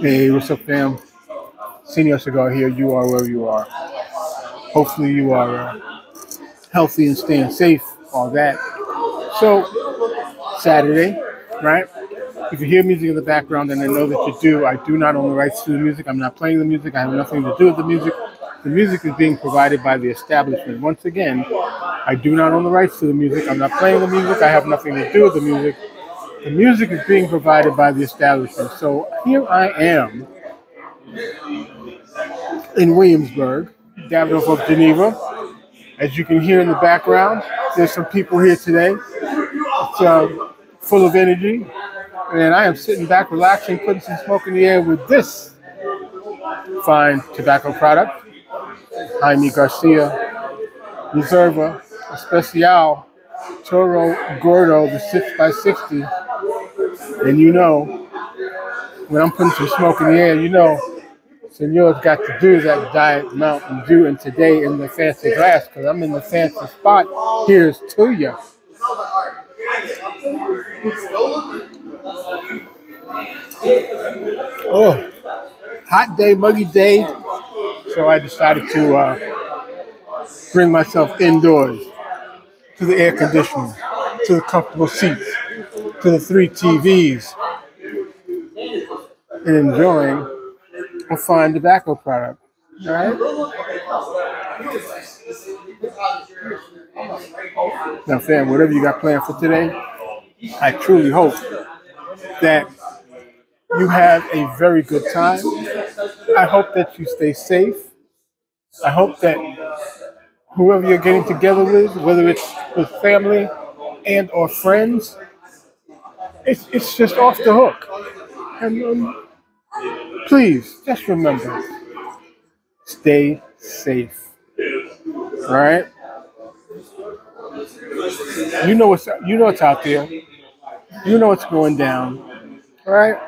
Hey, what's up, fam? Senor Cigar here. You are where you are. Hopefully, you are uh, healthy and staying safe, all that. So, Saturday, right? If you hear music in the background, and I know that you do, I do not own the rights to the music. I'm not playing the music. I have nothing to do with the music. The music is being provided by the establishment. Once again, I do not own the rights to the music. I'm not playing the music. I have nothing to do with the music. The music is being provided by the establishment. So here I am in Williamsburg, Davidoff of Geneva. As you can hear in the background, there's some people here today. It's uh, full of energy. And I am sitting back, relaxing, putting some smoke in the air with this fine tobacco product, Jaime Garcia Reserva Especial Toro Gordo, the 6x60. And you know, when I'm putting some smoke in the air, you know, Senor's got to do that Diet Mountain Dew. And today in the fancy glass, because I'm in the fancy spot, here's to you. Oh, hot day, muggy day. So I decided to uh, bring myself indoors to the air conditioning, to the comfortable seats, to the three TVs, and enjoying a fine tobacco product. All right? Now, fam, whatever you got planned for today, I truly hope that you have a very good time. I hope that you stay safe. I hope that whoever you're getting together with, whether it's with family and or friends, it's, it's just off the hook. And um, please, just remember, stay safe. Right? You know what's you know what's out there. You know what's going down. All right?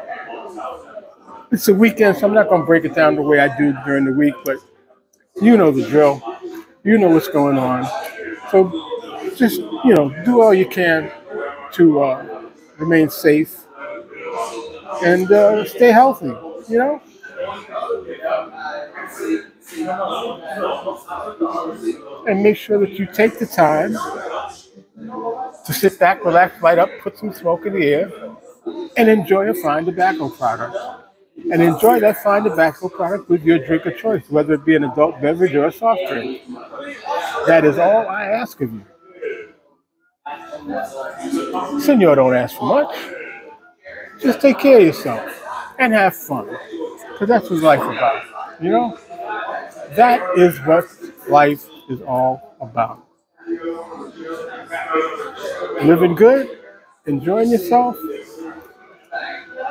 It's a weekend, so I'm not going to break it down the way I do during the week, but you know the drill. You know what's going on. So just, you know, do all you can to uh, remain safe and uh, stay healthy, you know? And make sure that you take the time to sit back, relax, light up, put some smoke in the air, and enjoy a fine tobacco product. And enjoy that fine tobacco product with your drink of choice, whether it be an adult beverage or a soft drink. That is all I ask of you. Senor, don't ask for much. Just take care of yourself and have fun. Because that's what life's about. You know? That is what life is all about. Living good, enjoying yourself,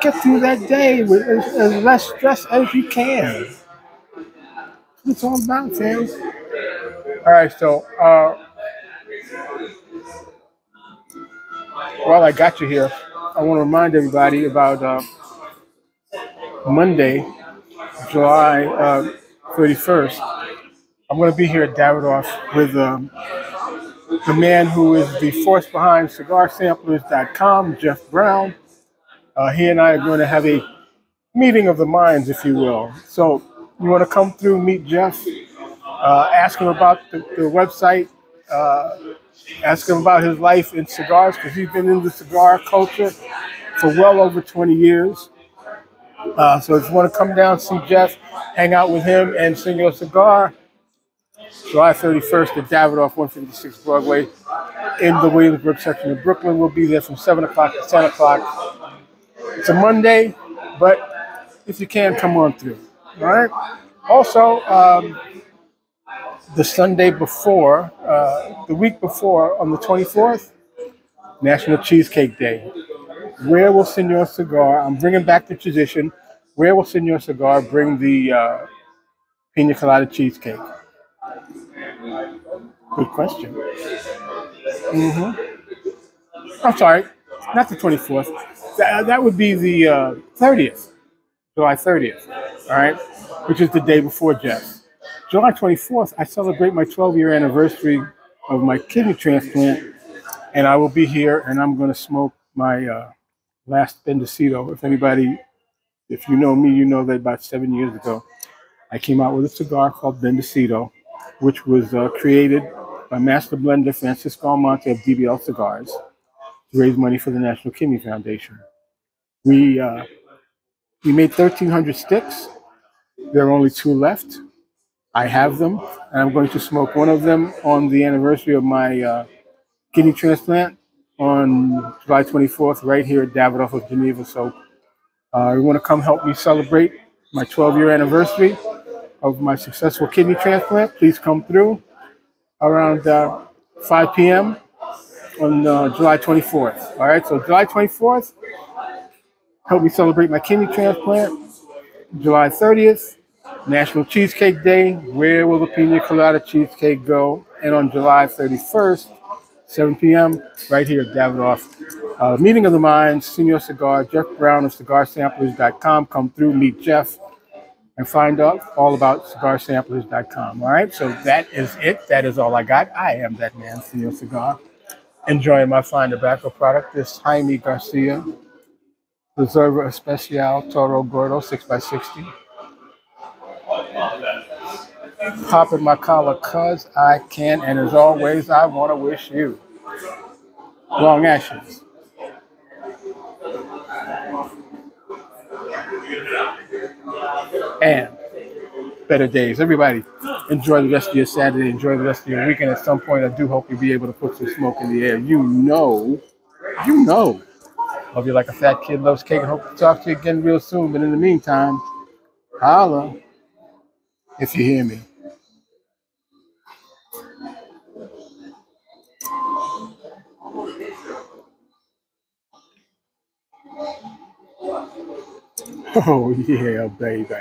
get through that day with as, as less stress as you can. That's all about, fam. All right, so uh, while I got you here, I want to remind everybody about uh, Monday, July uh, 31st. I'm going to be here at Davidoff with um, the man who is the force behind CigarSamplers.com, Jeff Brown. Uh, he and I are going to have a meeting of the minds, if you will. So you want to come through, meet Jeff, uh, ask him about the, the website, uh, ask him about his life in cigars, because he's been in the cigar culture for well over 20 years. Uh, so if you want to come down, see Jeff, hang out with him, and Senor Cigar, July 31st at Davidoff 156 Broadway in the Williamsburg section of Brooklyn. We'll be there from 7 o'clock to 10 o'clock. It's a Monday, but if you can, come on through. All right. Also, um, the Sunday before, uh, the week before, on the 24th, National Cheesecake Day. Where will Senor Cigar? I'm bringing back the tradition. Where will Senor Cigar bring the uh, pina colada cheesecake? Good question. hmm I'm sorry, not the 24th. That, that would be the uh, 30th, July 30th, all right, which is the day before Jeff. July 24th, I celebrate my 12 year anniversary of my kidney transplant, and I will be here and I'm going to smoke my uh, last Bendecito. If anybody, if you know me, you know that about seven years ago, I came out with a cigar called Bendecito, which was uh, created by master blender Francisco Almonte of DBL Cigars to raise money for the National Kidney Foundation. We uh, we made 1,300 sticks. There are only two left. I have them, and I'm going to smoke one of them on the anniversary of my uh, kidney transplant on July 24th, right here at Davidoff of Geneva. So, uh, you want to come help me celebrate my 12 year anniversary of my successful kidney transplant? Please come through around uh, 5 p.m. on uh, July 24th. All right, so July 24th, help me celebrate my kidney transplant. July 30th, National Cheesecake Day. Where will the pina colada cheesecake go? And on July 31st, 7 p.m., right here at Davidoff. Uh, meeting of the Minds, Senor Cigar, Jeff Brown of CigarSamplers.com. Come through, meet Jeff, and find out all about CigarSamplers.com. All right, so that is it. That is all I got. I am that man, Senor Cigar. Enjoying my fine tobacco product. This Jaime Garcia Reserva Especial Toro Gordo 6x60. Popping my collar cuz I can, and as always, I want to wish you long ashes. And better days. Everybody, enjoy the rest of your Saturday. Enjoy the rest of your weekend. At some point, I do hope you'll be able to put some smoke in the air. You know, you know. Love you like a fat kid loves cake and hope to talk to you again real soon. But in the meantime, holla if you hear me. Oh, yeah, baby.